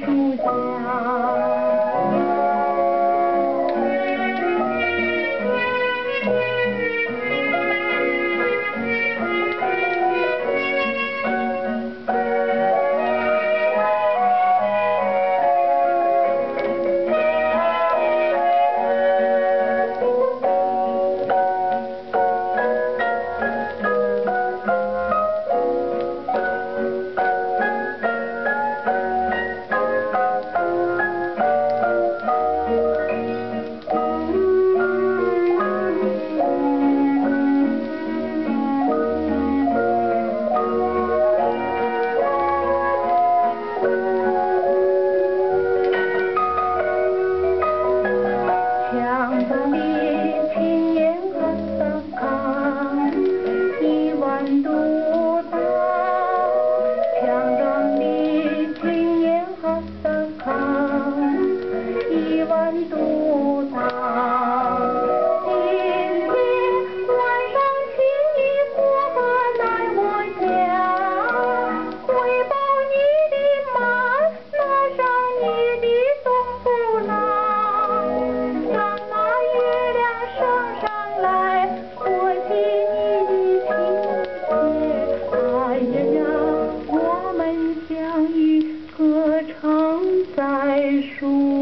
树下。在树